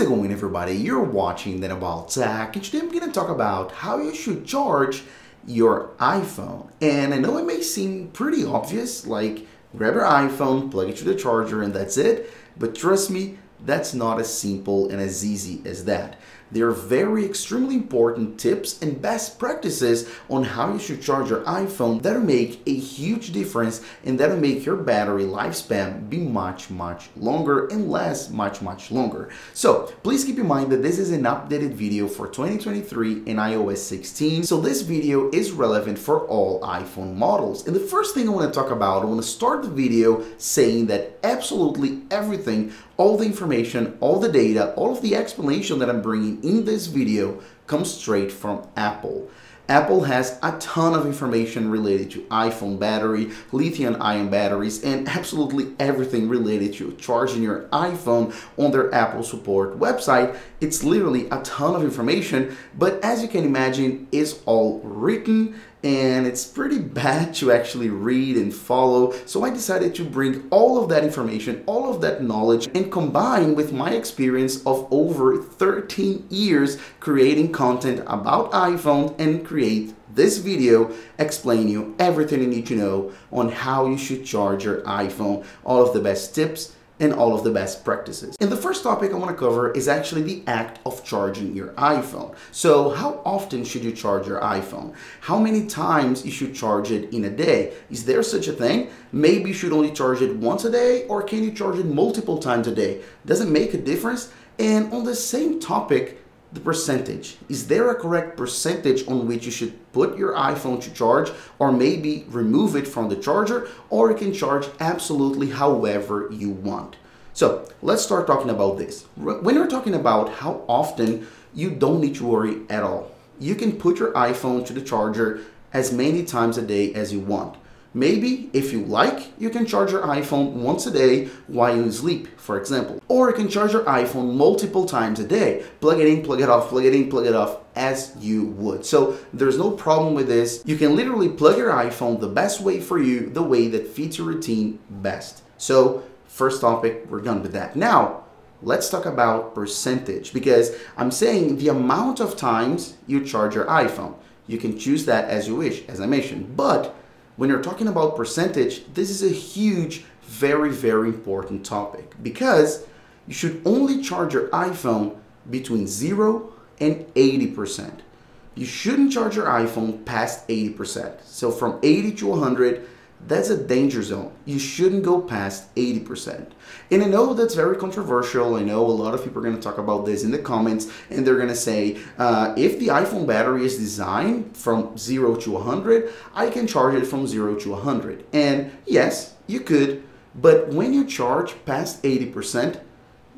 How's it going everybody? You're watching Then About Tech and today I'm going to talk about how you should charge your iPhone. And I know it may seem pretty obvious, like grab your iPhone, plug it to the charger and that's it. But trust me, that's not as simple and as easy as that. There are very extremely important tips and best practices on how you should charge your iPhone that'll make a huge difference and that'll make your battery lifespan be much, much longer and last much, much longer. So please keep in mind that this is an updated video for 2023 and iOS 16. So this video is relevant for all iPhone models. And the first thing I want to talk about, I want to start the video saying that absolutely everything all the information, all the data, all of the explanation that I'm bringing in this video comes straight from Apple. Apple has a ton of information related to iPhone battery, lithium ion batteries, and absolutely everything related to charging your iPhone on their Apple support website. It's literally a ton of information, but as you can imagine, it's all written and it's pretty bad to actually read and follow. So I decided to bring all of that information, all of that knowledge, and combine with my experience of over 13 years creating content about iPhone and create this video explain you everything you need to know on how you should charge your iPhone, all of the best tips, and all of the best practices. And the first topic I want to cover is actually the act of charging your iPhone. So how often should you charge your iPhone? How many times you should charge it in a day? Is there such a thing? Maybe you should only charge it once a day or can you charge it multiple times a day? Does it make a difference? And on the same topic, the percentage. Is there a correct percentage on which you should put your iPhone to charge or maybe remove it from the charger or you can charge absolutely however you want. So let's start talking about this. When you're talking about how often, you don't need to worry at all. You can put your iPhone to the charger as many times a day as you want. Maybe, if you like, you can charge your iPhone once a day while you sleep, for example. Or you can charge your iPhone multiple times a day. Plug it in, plug it off, plug it in, plug it off, as you would. So there's no problem with this. You can literally plug your iPhone the best way for you, the way that fits your routine best. So first topic, we're done with that. Now, let's talk about percentage because I'm saying the amount of times you charge your iPhone. You can choose that as you wish, as I mentioned, but when you're talking about percentage, this is a huge, very, very important topic because you should only charge your iPhone between 0 and 80%. You shouldn't charge your iPhone past 80%. So from 80 to 100, that's a danger zone. You shouldn't go past 80%. And I know that's very controversial. I know a lot of people are going to talk about this in the comments and they're going to say, uh, if the iPhone battery is designed from 0 to 100, I can charge it from 0 to 100. And yes, you could, but when you charge past 80%,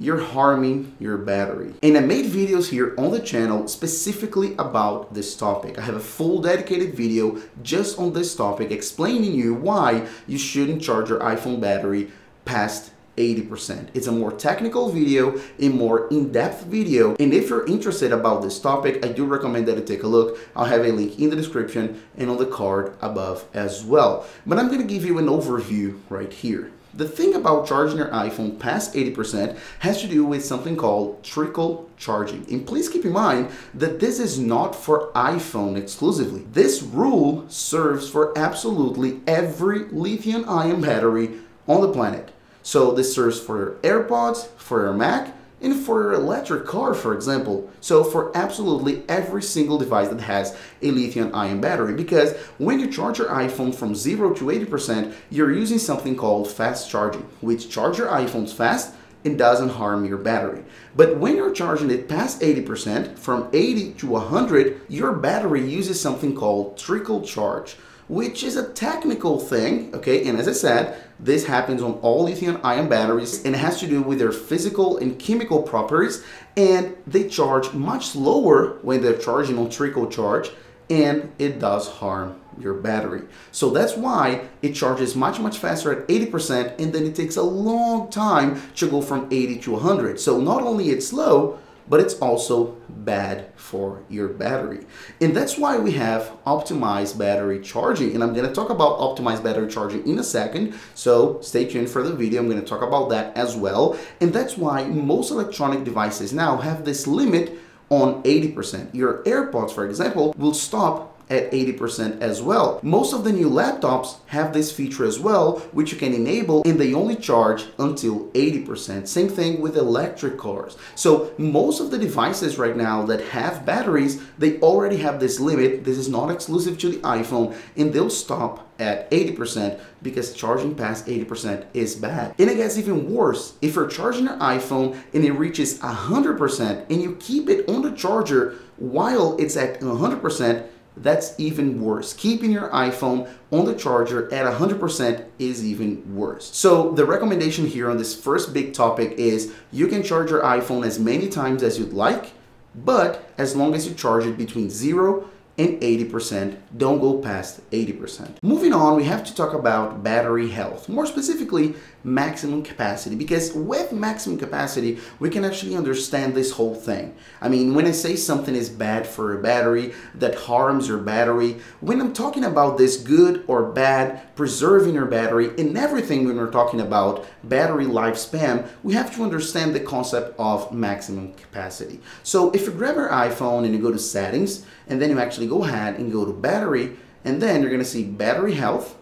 you're harming your battery. And I made videos here on the channel specifically about this topic. I have a full dedicated video just on this topic explaining you why you shouldn't charge your iPhone battery past 80%. It's a more technical video, a more in-depth video. And if you're interested about this topic, I do recommend that you take a look. I'll have a link in the description and on the card above as well. But I'm gonna give you an overview right here. The thing about charging your iPhone past 80% has to do with something called trickle charging. And please keep in mind that this is not for iPhone exclusively. This rule serves for absolutely every lithium ion battery on the planet. So this serves for your AirPods, for your Mac, and for your electric car, for example. So for absolutely every single device that has a lithium ion battery, because when you charge your iPhone from 0 to 80%, you're using something called fast charging, which charge your iPhones fast and doesn't harm your battery. But when you're charging it past 80%, from 80 to 100, your battery uses something called trickle charge which is a technical thing, okay? And as I said, this happens on all lithium ion batteries and has to do with their physical and chemical properties and they charge much slower when they're charging on trickle charge and it does harm your battery. So that's why it charges much, much faster at 80% and then it takes a long time to go from 80 to 100. So not only it's slow, but it's also bad for your battery. And that's why we have optimized battery charging. And I'm going to talk about optimized battery charging in a second. So stay tuned for the video. I'm going to talk about that as well. And that's why most electronic devices now have this limit on 80%. Your AirPods, for example, will stop at 80% as well. Most of the new laptops have this feature as well, which you can enable and they only charge until 80%. Same thing with electric cars. So most of the devices right now that have batteries, they already have this limit. This is not exclusive to the iPhone and they'll stop at 80% because charging past 80% is bad. And it gets even worse. If you're charging your iPhone and it reaches 100% and you keep it on the charger while it's at 100%, that's even worse. Keeping your iPhone on the charger at 100% is even worse. So the recommendation here on this first big topic is you can charge your iPhone as many times as you'd like, but as long as you charge it between 0 and 80%. Don't go past 80%. Moving on, we have to talk about battery health, more specifically maximum capacity, because with maximum capacity, we can actually understand this whole thing. I mean, when I say something is bad for a battery, that harms your battery, when I'm talking about this good or bad, preserving your battery, and everything when we're talking about battery lifespan, we have to understand the concept of maximum capacity. So if you grab your iPhone and you go to settings, and then you actually go ahead and go to battery, and then you're gonna see battery health,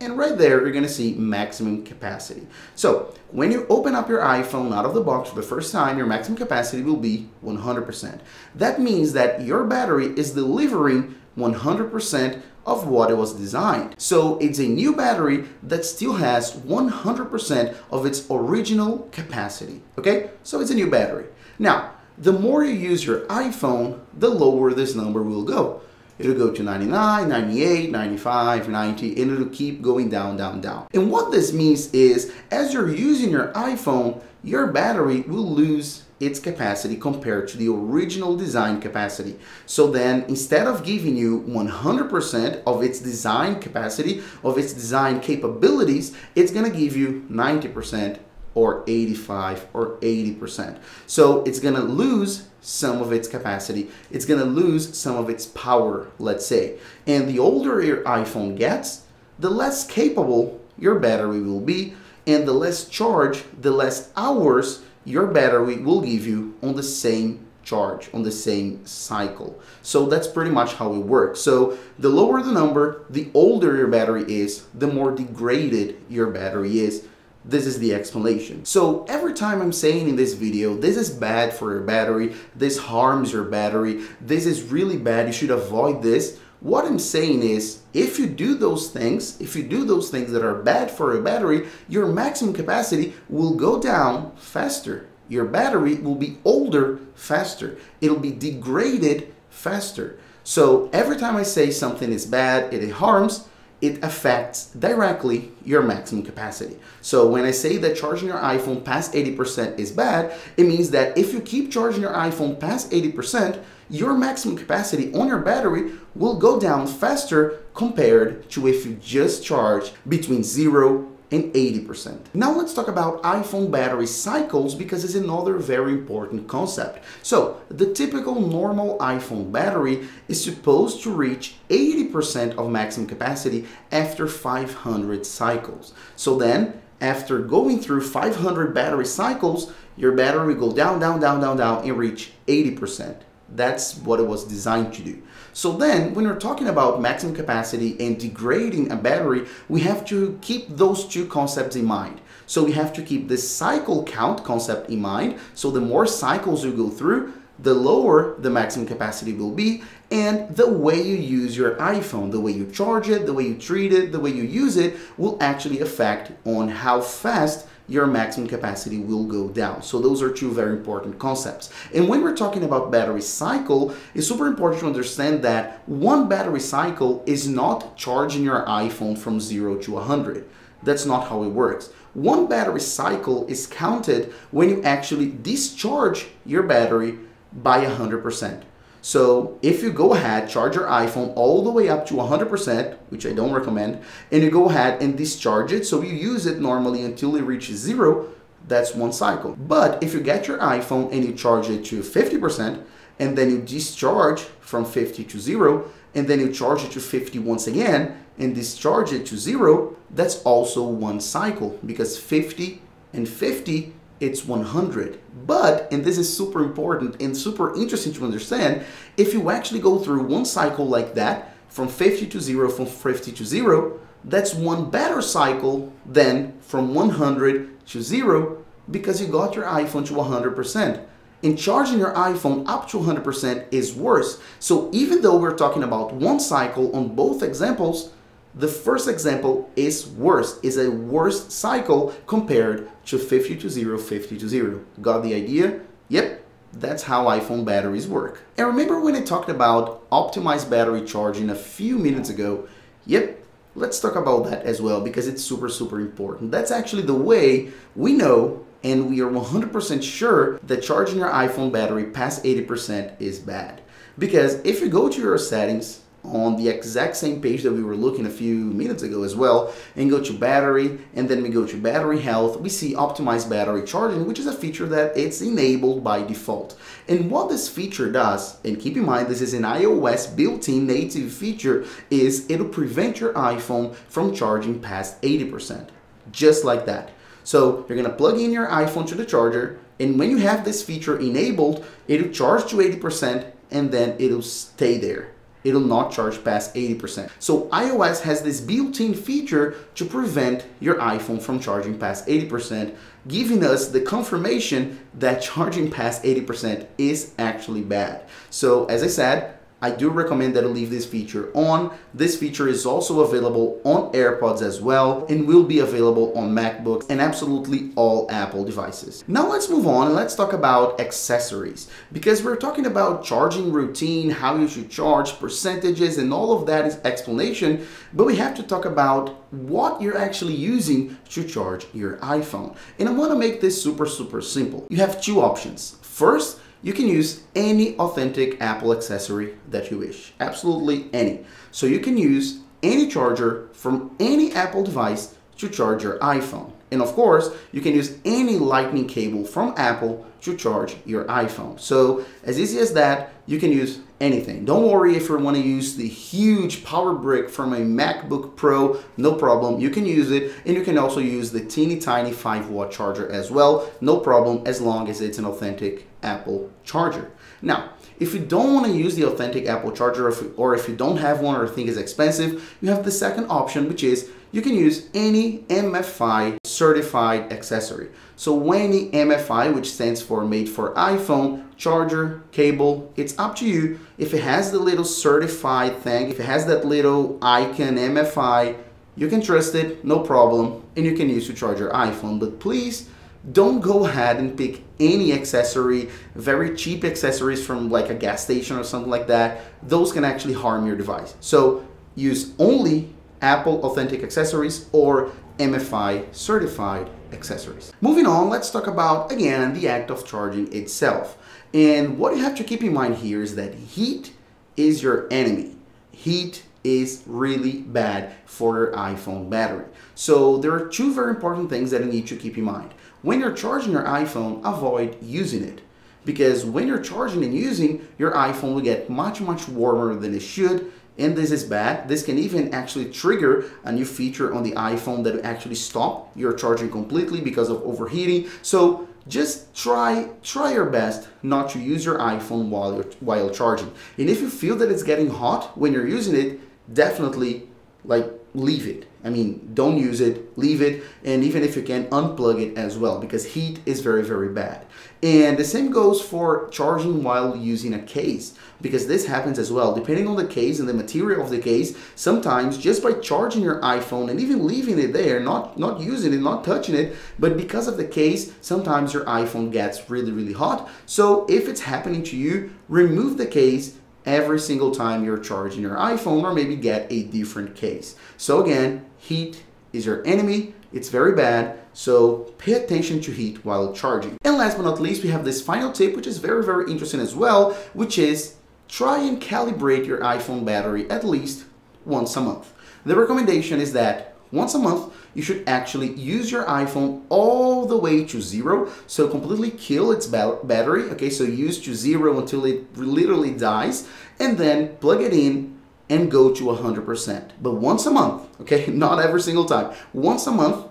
and right there, you're gonna see maximum capacity. So when you open up your iPhone out of the box for the first time, your maximum capacity will be 100%. That means that your battery is delivering 100% of what it was designed. So it's a new battery that still has 100% of its original capacity, okay? So it's a new battery. Now, the more you use your iPhone, the lower this number will go. It'll go to 99, 98, 95, 90, and it'll keep going down, down, down. And what this means is, as you're using your iPhone, your battery will lose its capacity compared to the original design capacity. So then instead of giving you 100% of its design capacity, of its design capabilities, it's gonna give you 90% or 85 or 80%. So it's gonna lose some of its capacity. It's gonna lose some of its power, let's say. And the older your iPhone gets, the less capable your battery will be, and the less charge, the less hours your battery will give you on the same charge, on the same cycle. So that's pretty much how it works. So the lower the number, the older your battery is, the more degraded your battery is, this is the explanation. So every time I'm saying in this video, this is bad for your battery, this harms your battery, this is really bad, you should avoid this. What I'm saying is, if you do those things, if you do those things that are bad for your battery, your maximum capacity will go down faster. Your battery will be older faster. It'll be degraded faster. So every time I say something is bad, it harms, it affects directly your maximum capacity. So when I say that charging your iPhone past 80% is bad, it means that if you keep charging your iPhone past 80%, your maximum capacity on your battery will go down faster compared to if you just charge between 0 and 80%. Now let's talk about iPhone battery cycles because it's another very important concept. So the typical normal iPhone battery is supposed to reach 80% of maximum capacity after 500 cycles. So then after going through 500 battery cycles, your battery will go down, down, down, down, down and reach 80%. That's what it was designed to do. So then when we're talking about maximum capacity and degrading a battery, we have to keep those two concepts in mind. So we have to keep the cycle count concept in mind. So the more cycles you go through, the lower the maximum capacity will be and the way you use your iPhone, the way you charge it, the way you treat it, the way you use it will actually affect on how fast your maximum capacity will go down. So those are two very important concepts. And when we're talking about battery cycle, it's super important to understand that one battery cycle is not charging your iPhone from 0 to 100. That's not how it works. One battery cycle is counted when you actually discharge your battery by 100%. So if you go ahead, charge your iPhone all the way up to 100%, which I don't recommend, and you go ahead and discharge it, so you use it normally until it reaches zero, that's one cycle. But if you get your iPhone and you charge it to 50%, and then you discharge from 50 to 0, and then you charge it to 50 once again, and discharge it to 0, that's also one cycle, because 50 and 50 it's 100. But, and this is super important and super interesting to understand, if you actually go through one cycle like that, from 50 to 0, from 50 to 0, that's one better cycle than from 100 to 0 because you got your iPhone to 100%. And charging your iPhone up to 100% is worse. So even though we're talking about one cycle on both examples, the first example is worse, is a worse cycle compared to 50 to 0, 50 to 0. Got the idea? Yep, that's how iPhone batteries work. And remember when I talked about optimized battery charging a few minutes ago? Yep, let's talk about that as well because it's super, super important. That's actually the way we know and we are 100% sure that charging your iPhone battery past 80% is bad. Because if you go to your settings, on the exact same page that we were looking a few minutes ago as well and go to battery and then we go to battery health we see optimized battery charging which is a feature that it's enabled by default. And what this feature does and keep in mind this is an iOS built-in native feature is it'll prevent your iPhone from charging past 80% just like that. So you're gonna plug in your iPhone to the charger and when you have this feature enabled it'll charge to 80% and then it'll stay there it'll not charge past 80%. So iOS has this built-in feature to prevent your iPhone from charging past 80%, giving us the confirmation that charging past 80% is actually bad. So as I said, I do recommend that you leave this feature on. This feature is also available on AirPods as well and will be available on MacBooks and absolutely all Apple devices. Now let's move on and let's talk about accessories because we're talking about charging routine, how you should charge, percentages and all of that is explanation, but we have to talk about what you're actually using to charge your iPhone. And I want to make this super, super simple. You have two options. First, you can use any authentic Apple accessory that you wish, absolutely any. So you can use any charger from any Apple device to charge your iPhone. And of course, you can use any lightning cable from Apple to charge your iPhone. So as easy as that, you can use anything. Don't worry if you want to use the huge power brick from a MacBook Pro, no problem. You can use it and you can also use the teeny tiny 5 watt charger as well, no problem as long as it's an authentic Apple charger. Now, if you don't want to use the authentic Apple charger or if, you, or if you don't have one or think it's expensive, you have the second option which is you can use any MFI certified accessory. So any MFI, which stands for made for iPhone, charger, cable, it's up to you. If it has the little certified thing, if it has that little icon MFI, you can trust it, no problem, and you can use to charge your iPhone. But please don't go ahead and pick any accessory, very cheap accessories from like a gas station or something like that. Those can actually harm your device. So use only Apple authentic accessories or MFI certified accessories. Moving on, let's talk about again the act of charging itself. And what you have to keep in mind here is that heat is your enemy. Heat is really bad for your iPhone battery. So there are two very important things that you need to keep in mind. When you're charging your iPhone, avoid using it. Because when you're charging and using, your iPhone will get much, much warmer than it should and this is bad. This can even actually trigger a new feature on the iPhone that will actually stop your charging completely because of overheating. So just try try your best not to use your iPhone while you're while charging. And if you feel that it's getting hot when you're using it, definitely like leave it. I mean, don't use it, leave it, and even if you can, unplug it as well because heat is very, very bad. And the same goes for charging while using a case because this happens as well. Depending on the case and the material of the case, sometimes just by charging your iPhone and even leaving it there, not, not using it, not touching it, but because of the case, sometimes your iPhone gets really, really hot. So if it's happening to you, remove the case every single time you're charging your iPhone or maybe get a different case. So again, heat is your enemy. It's very bad. So pay attention to heat while charging. And last but not least, we have this final tip, which is very, very interesting as well, which is try and calibrate your iPhone battery at least once a month. The recommendation is that once a month, you should actually use your iPhone all the way to zero. So completely kill its battery. Okay, so use to zero until it literally dies and then plug it in and go to 100%. But once a month, okay, not every single time. Once a month,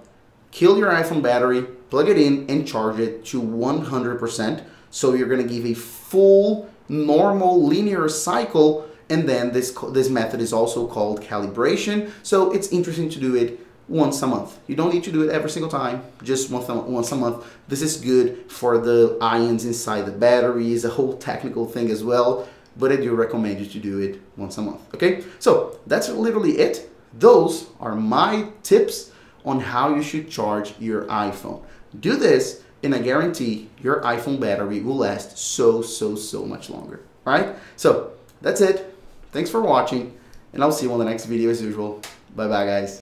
kill your iPhone battery, plug it in and charge it to 100%. So you're gonna give a full normal linear cycle and then this, this method is also called calibration. So it's interesting to do it once a month. You don't need to do it every single time, just once a, once a month. This is good for the ions inside the battery, is a whole technical thing as well, but I do recommend you to do it once a month, okay? So that's literally it. Those are my tips on how you should charge your iPhone. Do this and I guarantee your iPhone battery will last so, so, so much longer, all right? So that's it. Thanks for watching, and I'll see you on the next video as usual. Bye bye, guys.